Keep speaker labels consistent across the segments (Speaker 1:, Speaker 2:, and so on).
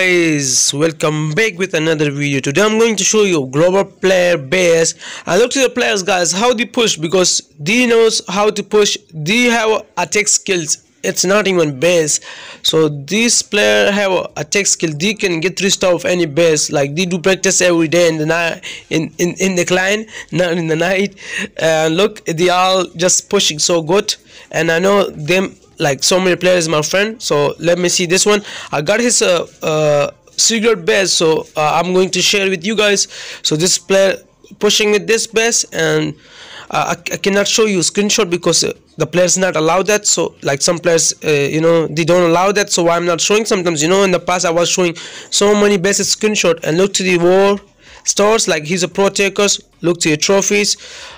Speaker 1: guys welcome back with another video. Today i'm going to show you global player base I look to the players guys how they push because they knows how to push. They have attack skills. It's not even base so this player have attack skill. They can get three star of any base like they do practice every day in the night in, in in the client not in the night. And look they all just pushing so good. And i know them like so many players my friend. So let me see this one. I got his uh, uh secret base so uh, i'm going to share with you guys. So this player pushing with this base and uh, I, I, cannot show you screenshot because uh, the players not allow that. So like some players uh, you know they don't allow that. So i'm not showing? Sometimes you know in the past i was showing so many bases screenshot and look to the war stores like he's a pro takers look to your trophies.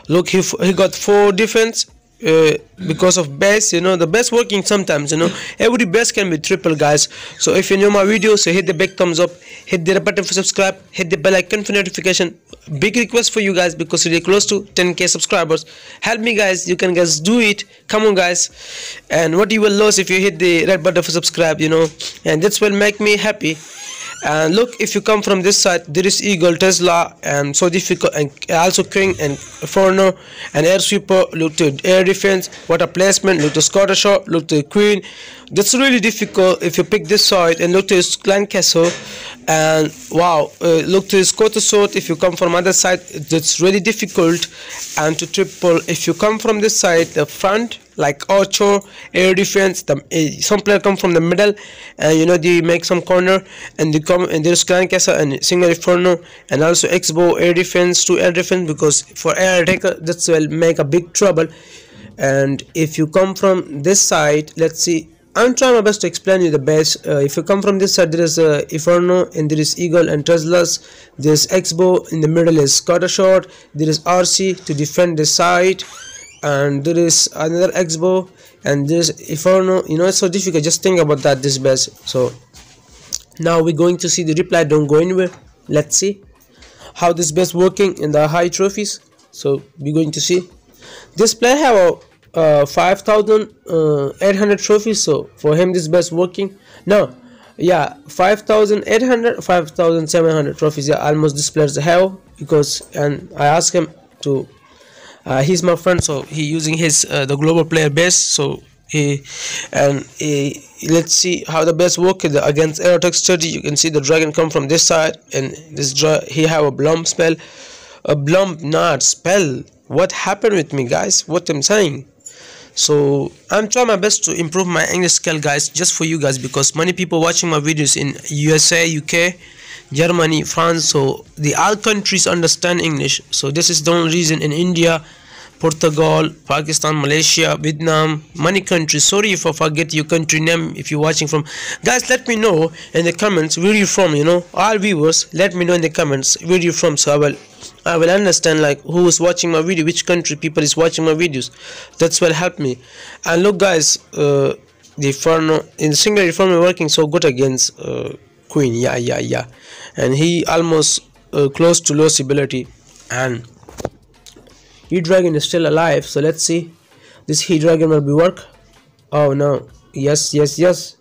Speaker 1: Look he, he got four defense uh, because of best you know the best working sometimes you know. Every best can be triple guys. So if you know my video so hit the big thumbs up hit the button for subscribe hit the bell icon for notification. Big request for you guys because we're close to 10k subscribers. Help me guys. You can guys do it. Come on guys. And what you will lose if you hit the red button for subscribe you know. And this will make me happy and look if you come from this side there is eagle tesla and so difficult and also king and foreigner and air sweeper look to air defense water placement look to scattershot look to queen. That's really difficult if you pick this side and look to his clan castle and wow uh, look to scattershot if you come from other side that's really difficult and to triple if you come from this side the front like Ocho, air defense. The, uh, some player come from the middle, and you know they make some corner, and they come and there's Clan Castle and single inferno, and also X-bow air defense to air defense because for air attack that will make a big trouble. And if you come from this side, let's see. I'm trying my best to explain you the best. Uh, if you come from this side, there is uh, Inferno and there is Eagle and Teslas. There's X-bow in the middle is Scattershot. There is RC to defend the side and there is another X-bow and this if I know you know it's so difficult just think about that this best so now we're going to see the reply don't go anywhere let's see how this best working in the high trophies. So we're going to see. This player have a uh, 5800 uh, trophies so for him this best working. No yeah 5800 5700 trophies yeah almost this players have because and i asked him to uh, he's my friend so he using his uh, the global player base so he and he, let's see how the best work against air attack strategy you can see the dragon come from this side and this he have a blump spell a blump not spell. What happened with me guys? What i'm saying? So i'm trying my best to improve my english skill guys just for you guys because many people watching my videos in usa uk Germany, France, so the all countries understand English. So this is the only reason in India, Portugal, Pakistan, Malaysia, Vietnam, many countries. Sorry if I forget your country name if you're watching from. Guys, let me know in the comments where you're from. You know, all viewers, let me know in the comments where you're from. So I will, I will understand like who is watching my video, which country people is watching my videos. That's will help me. And look, guys, uh, the Inferno in single Inferno working so good against. Uh, queen. Yeah yeah yeah. And he almost uh, close to low ability and he dragon is still alive. So let's see. This he dragon will be work. Oh no. Yes yes yes.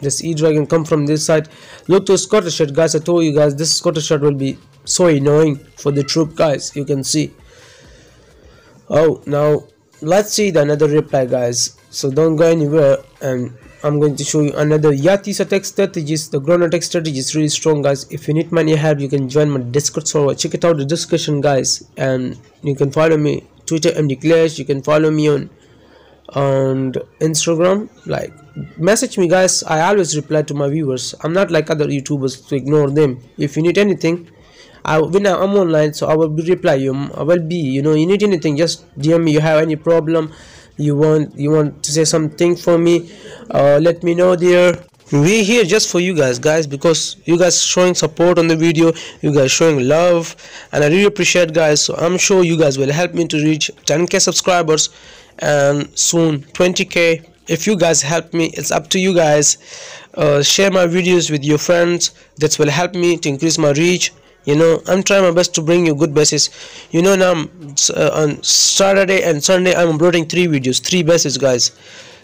Speaker 1: This e dragon come from this side. Look to scattershot guys. I told you guys this scattershot will be so annoying for the troop guys. You can see. Oh now let's see the another reply guys. So don't go anywhere and I'm going to show you another Yetis attack strategies. The ground attack strategy is really strong guys. If you need money help, you can join my Discord server. Check it out the discussion guys. And you can follow me Twitter MD Clash. You can follow me on on Instagram. Like message me guys. I always reply to my viewers. I'm not like other YouTubers to ignore them. If you need anything, I when I'm online, so I will reply you. I will be. You know, you need anything, just DM me. You have any problem you want you want to say something for me uh, let me know there we here just for you guys guys because you guys showing support on the video you guys showing love and i really appreciate guys. So i'm sure you guys will help me to reach 10k subscribers and soon 20k if you guys help me it's up to you guys. Uh, share my videos with your friends. That will help me to increase my reach you know i'm trying my best to bring you good bases you know now uh, on saturday and sunday i'm uploading three videos three bases guys.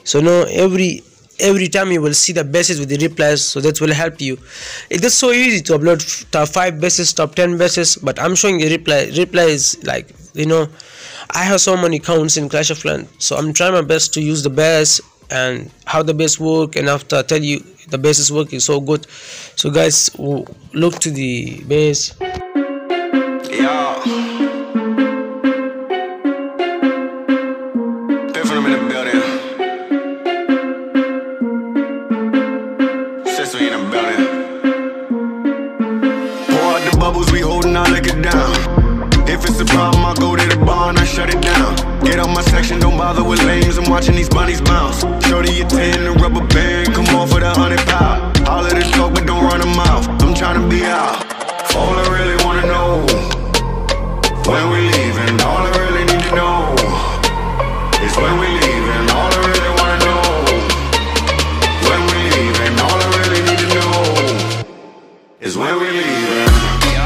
Speaker 1: So now every every time you will see the bases with the replies so that will help you. It is so easy to upload top 5 bases top 10 bases but i'm showing the reply is like you know i have so many counts in clash of clans so i'm trying my best to use the base and how the base work and after i tell you the base is working so good. So guys look to the base. Yeah.
Speaker 2: Bubbles, don't bother with lames. I'm watching these bunnies bounce. Shorty a 10, a rubber band, come on for the 100 pound. All of the talk, but don't run a mouth. I'm trying to be out. All I really wanna know, when we leaving, all I really need to know is when we leaving. All I really wanna know, when we leaving, all I really need to know is when we leaving.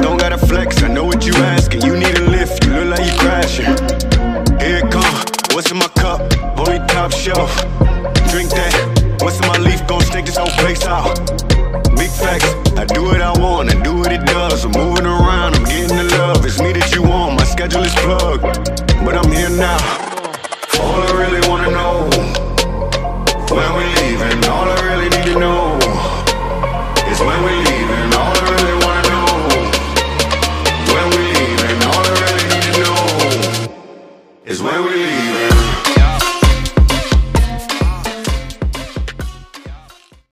Speaker 2: don't gotta flex, I know what you asking. You need a lift, you look like you crashing. Here it come, what's in my cup? Only top shelf. Drink that, what's in my leaf? Gon' stick this whole place out. Big facts, I do what I want, I do what it does. I'm moving around, I'm getting the love. It's me that you want, my schedule is plugged. But I'm here now. All I really wanna know When we